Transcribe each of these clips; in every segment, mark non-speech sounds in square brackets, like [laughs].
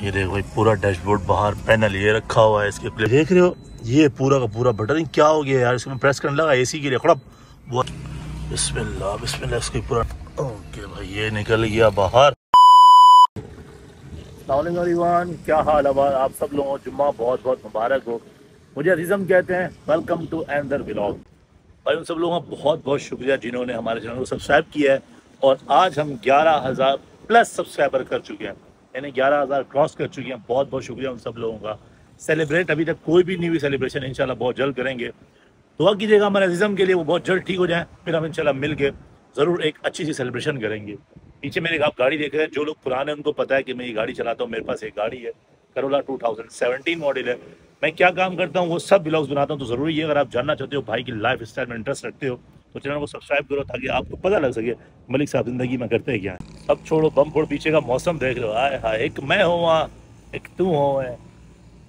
ये देखो भाई, पूरा डैशबोर्ड बाहर, पैनल ये रखा हुआ है इसके देख रहे हो? ये पूरा का पूरा बटन क्या हो गया यार? इसको मैं प्रेस करने लगा एसी के लिए। खड़ा। वो बिस्मिल्लाह बिस्मिल्लाह, इसके पूरा ओके भाई, ये निकल गया बाहर। एवरीवन क्या हाल है आप सब लोगों को जुम्मा बहुत बहुत मुबारक हो। मुझे अजीज़म कहते हैं वेलकम टू एंदर ब्लॉग भाई, उन सब लोगों का बहुत बहुत शुक्रिया जिन्होंने हमारे चैनल को सब्सक्राइब किया है। और आज हम ग्यारह हज़ार प्लस सब्सक्राइबर कर चुके हैं। यानी ग्यारह हज़ार क्रॉस कर चुकी हैं। बहुत बहुत शुक्रिया उन सब लोगों का। सेलिब्रेट अभी तक कोई भी नहीं हुई सेलिब्रेशन इंशाल्लाह बहुत जल्द करेंगे। दुआ कीजिएगा हमारे अजीज़म के लिए, वो बहुत जल्द ठीक हो जाए, फिर हम इंशाल्लाह मिल के ज़रूर एक अच्छी सी सेलिब्रेशन करेंगे। पीछे मेरे आप गाड़ी देख रहे हैं, जो लोग पुराने उनको पता है कि मैं ये गाड़ी चलाता हूँ, मेरे पास एक गाड़ी है करोला 2017 मॉडल है। मैं क्या काम करता हूँ, वो सब ब्लॉग्स बनाता हूँ तो ज़रूरी है, अगर आप जानना चाहते हो, भाई की लाइफ स्टाइल में इंटरेस्ट रखते हो तो चैनल को सब्सक्राइब करो ताकि आपको पता लग सके, मलिक साहब, ज़िंदगी में करते हैं क्या? अब छोड़ो, बम फोड़, पीछे का मौसम देख लो। आए हाय, एक मैं हूँ वहाँ, एक तू हो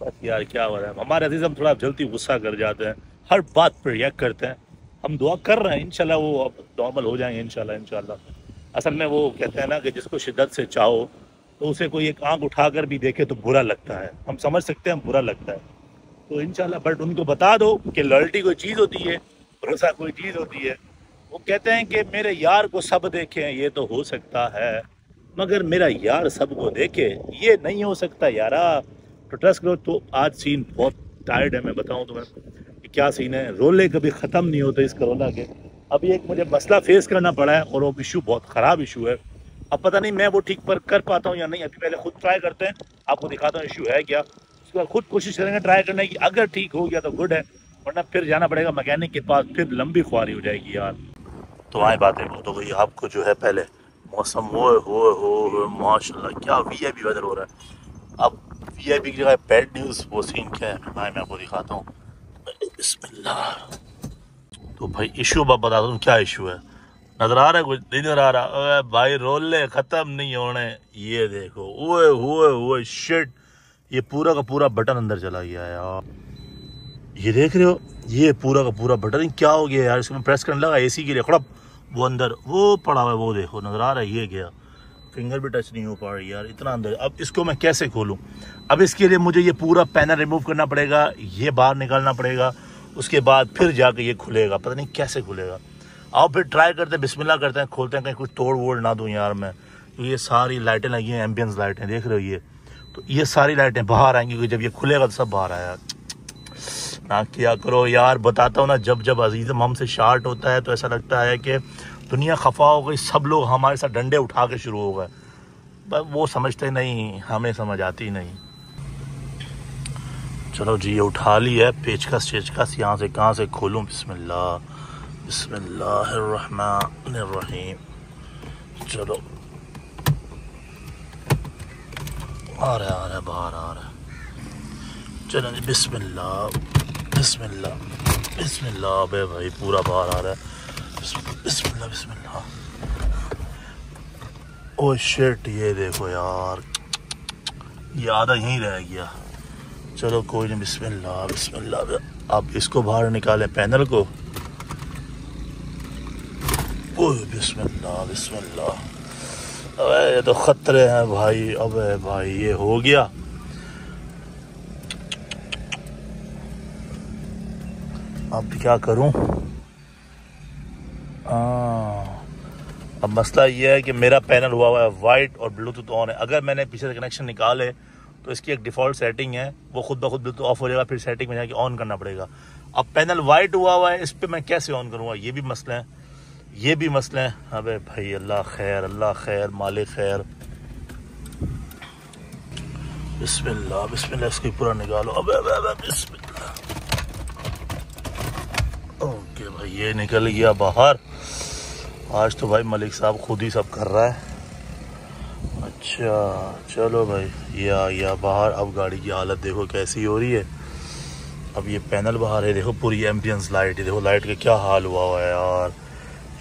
बस यार, क्या हो रहा है? हमारे अज़ीज़ हम थोड़ा जल्दी गुस्सा कर जाते हैं। हर बात पर रिएक्ट करते हैं। हम दुआ कर रहे हैं इनशाला वो अब नॉर्मल हो जाएँगे इनशाला इनशाला असल में वो कहते हैं ना कि जिसको शिद्दत से चाहो तो उसे कोई एक आँख उठाकर भी देखे तो बुरा लगता है। हम समझ सकते हैं बुरा लगता है। तो इनशाला बट उनको बता दो कि लॉयल्टी कोई चीज़ होती है, भरोसा कोई चीज़ होती है। वो कहते हैं कि मेरे यार को सब देखें, ये तो हो सकता है। मगर मेरा यार सबको देखे, ये नहीं हो सकता यारा। तो ट्रस्ट करो तो आज सीन बहुत टायर्ड है, मैं बताऊँ तुम्हें कि क्या सीन है। रोले कभी ख़त्म नहीं होते इस कोरोना के। अभी एक मुझे मसला फेस करना पड़ा है और वो इशू बहुत ख़राब इशू है। अब पता नहीं मैं वो ठीक पर कर पाता हूँ या नहीं, अभी पहले खुद ट्राई करते हैं। आपको दिखाता हूँ इशू है क्या। उसके बाद खुद कोशिश करेंगे ट्राई करने की। अगर ठीक हो गया तो गुड है, वरना फिर जाना पड़ेगा मैकेनिक के पास, फिर लंबी खुआरी हो जाएगी यार। तो आए बातें तो भाई आपको जो है पहले मौसम हो हो हो माशाल्लाह, क्या वी आई पी वेदर हो रहा है? अब वी आई पी की जगह बैड न्यूज़ वो सीन क्या है? आए मैं आपको दिखाता हूँ। तो भाई इशू अब बता दूँ, क्या इशू है? नज़र आ रहा है कुछ? नहीं नज़र आ रहा। भाई, रोले ख़त्म नहीं होने। ये देखो, ओए हुए हुए शिट ये पूरा का पूरा बटन अंदर चला गया यार। ये देख रहे हो? ये पूरा का पूरा बटन क्या हो गया यार? इसको प्रेस करने लगा एसी के लिए। खड़ा वो अंदर, वो पड़ा हुआ है, वो देखो, नज़र आ रहा है, ये गया। फिंगर भी टच नहीं हो पा रही यार, इतना अंदर। अब इसको मैं कैसे खोलूँ? अब इसके लिए मुझे ये पूरा पैनल रिमूव करना पड़ेगा, ये बाहर निकालना पड़ेगा, उसके बाद फिर जाके ये खुलेगा, पता नहीं कैसे खुलेगा। आओ फिर ट्राई करते हैं, बिस्मिल्लाह करते हैं, खोलते हैं, कहीं कुछ तोड़ वोड़ ना दूँ यार मैं। तो ये सारी लाइटें लगी हैं एम्बियंस लाइटें देख रहे हो ये? तो ये सारी लाइटें बाहर आएँगी क्योंकि जब ये खुलेगा तो सब बाहर आया। ना किया करो। यार, बताता हूँ ना, जब जब अजीज़म हमसे शार्ट होता है तो ऐसा लगता है कि दुनिया खफा हो गई, सब लोग हमारे साथ डंडे उठा के शुरू हो गए। वो समझते नहीं, हमें समझ आती नहीं। चलो जी, ये उठा ली है, पेचकस, चेचकस, यहाँ से कहाँ से खोलूँ? बिस्मिल्लाह, बिस्मिल्लाहिर्रहमानिर्रहीम। चलो। आ रहा आ रहा बाहर आ रहा चलो जी, बिस्मिल्लाह। बिस्मिल्लाह बिस्मिल्लाह बे भाई, पूरा बाहर आ रहा है। बिस्मिल्लाह बिस्मिल्लाह। ओ शिट ये देखो यार। ये आधा यहीं रह गया। चलो, कोई नहीं, बिस्मिल्लाह बिस्मिल्लाह। अब इसको बाहर निकालें, पैनल को। ओ बिस्मिल्लाह बिस्मिल्लाह। अबे, ये तो ख़तरे हैं भाई। अबे भाई, ये हो गया। अब क्या करूँ? आ, अब मसला ये है कि मेरा पैनल हुआ हुआ है वाइट और ब्लूटूथ ऑन है। अगर मैंने पीछे से कनेक्शन निकाले तो इसकी एक डिफ़ॉल्ट सेटिंग है। वो खुद ब खुद ब्लूटूथ ऑफ़ हो जाएगा फिर सेटिंग में जाके ऑन करना पड़ेगा। अब पैनल वाइट हुआ हुआ है इस पर मैं कैसे ऑन करूँगा? ये भी मसले हैं। ये भी मसले हैं। अबे भाई अल्लाह खैर अल्लाह खैर मालिक खैर। बिस्मिल्लाह बिस्मिल्लाह इसकी पूरा निकालो। अबे अबे अबे बिस्मिल्लाह ओके भाई, ये निकल गया बाहर। आज तो भाई मलिक साहब खुद ही सब कर रहा है। अच्छा चलो भाई, ये आ गया बाहर। अब गाड़ी की हालत देखो कैसी हो रही है। अब ये पैनल बाहर है, देखो पूरी एम्बियंस लाइट है। देखो लाइट का क्या हाल हुआ हुआ है यार।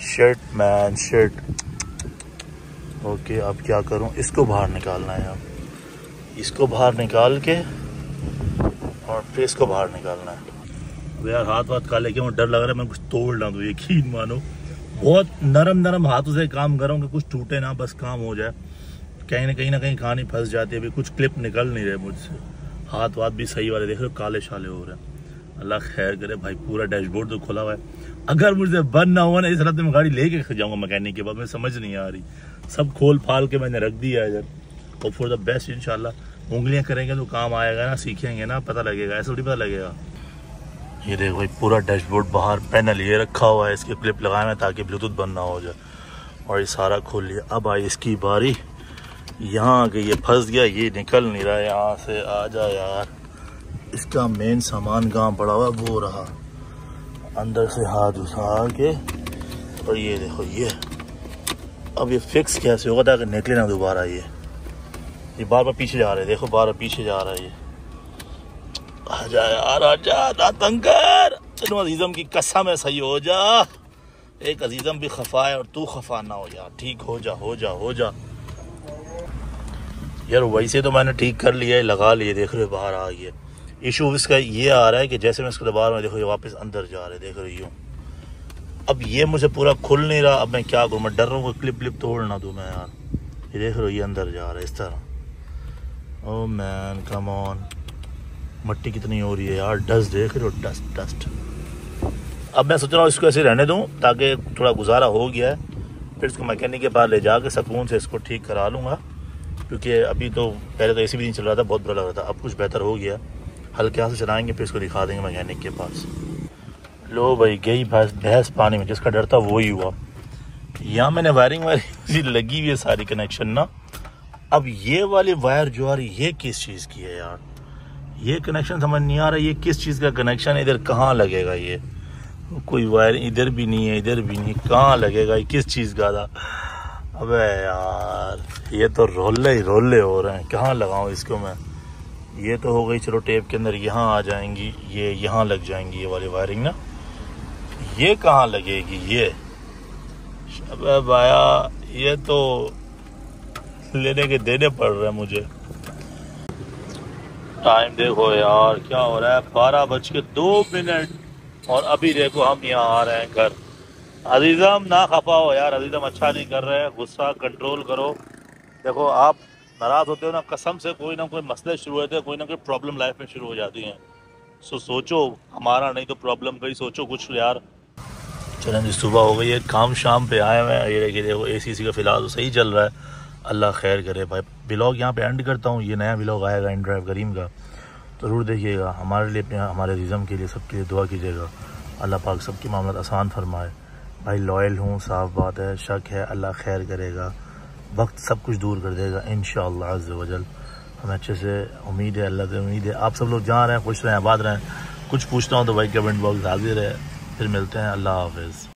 शर्ट मैन शर्ट ओके अब क्या करूँ? इसको बाहर निकालना है अब इसको बाहर निकाल के और फिर इसको बाहर निकालना है। यार हाथ वाथ काले के डर लग रहा है मैं कुछ तोड़ ना दूँ, यकीन मानो। बहुत नरम नरम हाथों से काम कर कि कुछ टूटे ना, बस काम हो जाए। कहीं ना कहीं ना कहीं कहानी फंस जाती है, अभी कुछ क्लिप निकल नहीं रहे मुझसे। हाथ वाथ भी सही वाले देख रहे हो, काले शाले हो रहे हैं। अल्लाह खैर करे भाई, पूरा डैशबोर्ड तो खुला हुआ है। अगर मुझे बंद ना हुआ ना, इस रात में गाड़ी लेके जाऊँगा मैकेनिक के बाद मैं समझ नहीं आ रही। सब खोल फाल के मैंने रख दिया है इधर और फॉर द बेस्ट इंशाल्लाह। उंगलियाँ करेंगे तो काम आएगा ना, सीखेंगे ना, पता लगेगा, ऐसा थोड़ी पता लगेगा। ये देखो भाई, पूरा डैशबोर्ड बाहर पैनल ये रखा हुआ है, इसके क्लिप लगाए हैं ताकि ब्लूटूथ बंद ना हो जाए। और ये सारा खोल लिया। अब आई इसकी बारी। यहाँ के ये फंस गया, ये निकल नहीं रहा है यहाँ से आ जा यार। इसका मेन सामान कहाँ पड़ा हुआ वो रहा। अंदर से हाथ उठा के, और ये देखो, ये। अब ये फिक्स कैसे होगा? ताकि निकले ना दोबारा ये। ये बार बार पीछे जा रहे देखो, बार बार पीछे जा रहा है ये। आजा यार आजा अजीजम की कसम है, सही हो जा। एक अजीजम भी खफा है और तू खफा ना हो यार। ठीक, हो जा हो जा हो जा। यार, वैसे तो मैंने ठीक कर लिया है, लगा लिए देख रहे बाहर आ गया इशू इसका ये आ रहा है कि जैसे मैं इसको दबा रहा हूँ, देखो ये वापस अंदर जा रहे देख रही हूँ। अब ये मुझे पूरा खुल नहीं रहा, अब मैं क्या करूँ? मैं डर रहा हूँ क्लिप क्लिप तोड़ ना दूँ मैं यार। ये देख रहा हूँ, ये अंदर जा रहा है, इस तरह। ओ मैन कम ऑन मट्टी कितनी हो रही है यार? डस्ट देख रहे हो डस्ट डस्ट अब मैं सोच रहा हूँ इसको ऐसे रहने दूँ, ताकि थोड़ा गुजारा हो गया है। फिर इसको मैकेनिक के पास ले जाके सकून से इसको ठीक करा लूँगा। क्योंकि अभी तो पहले तो ऐसी भी नहीं चल रहा था, बहुत बुरा लग रहा था। अब कुछ बेहतर हो गया। हल्के से चलाएँगे, फिर इसको दिखा देंगे मैकेनिक के पास। लो भाई, गई भैंस भैंस पानी में। जिसका डर था वो ही हुआ। यहाँ मैंने वायरिंग वायरिंग [laughs] लगी हुई है, सारी कनेक्शन ना। अब ये वाली वायर जो रही ये किस चीज़ की है यार? ये कनेक्शन समझ नहीं आ रहा, ये किस चीज़ का कनेक्शन है? इधर कहाँ लगेगा ये? कोई वायर इधर भी नहीं है, इधर भी नहीं कहाँ लगेगा ये? किस चीज़ का था? अबे यार, ये तो रोले ही रोले हो रहे हैं। कहाँ लगाऊँ इसको मैं? ये तो हो गई, चलो टेप के अंदर यहाँ आ जाएँगी, ये यहाँ लग जाएँगी ये वाली वायरिंग ना। ये कहाँ लगेगी ये? अबे भाया, ये तो लेने के देने पड़ रहे हैं मुझे। टाइम देखो यार, क्या हो रहा है? बारह बज के दो मिनट। और अभी देखो, हम यहाँ आ रहे हैं घर। अजीजम ना खफा हो यार अजीजम अच्छा नहीं कर रहे हैं। गुस्सा कंट्रोल करो। देखो, आप नाराज़ होते हो ना, कसम से कोई ना कोई मसले शुरू होते हैं, कोई ना कोई प्रॉब्लम लाइफ में शुरू हो जाती हैं। सो सोचो, हमारा नहीं तो प्रॉब्लम कहीं सोचो कुछ यार। चलें जी, सुबह हो गई है, काम शाम पे आए हुए हैं। ये देखिए, देखो ए सी का फ़िलहाल तो सही चल रहा है। अल्लाह खैर करे भाई। ब्लॉग यहाँ पे एंड करता हूँ। ये नया ब्लॉग आएगा इन ड्राइव करीम का। ज़रूर देखिएगा। हमारे लिए अपने हमारे रिज़म के लिए सबके लिए दुआ कीजिएगा। अल्लाह पाक सबके मामला आसान फरमाए। भाई लॉयल हूँ, साफ़ बात है, शक है, अल्लाह खैर करेगा। वक्त सब कुछ दूर कर देगा इन वजल हमें अच्छे से उम्मीद है, अल्लाह से उम्मीद है। आप सब लोग जहाँ रहें, खुश रहें, आबाद रहें। कुछ पूछता हूँ तो भाई कमेंट बॉक्स हाजिर है। फिर मिलते हैं। अल्लाह हाफिज़।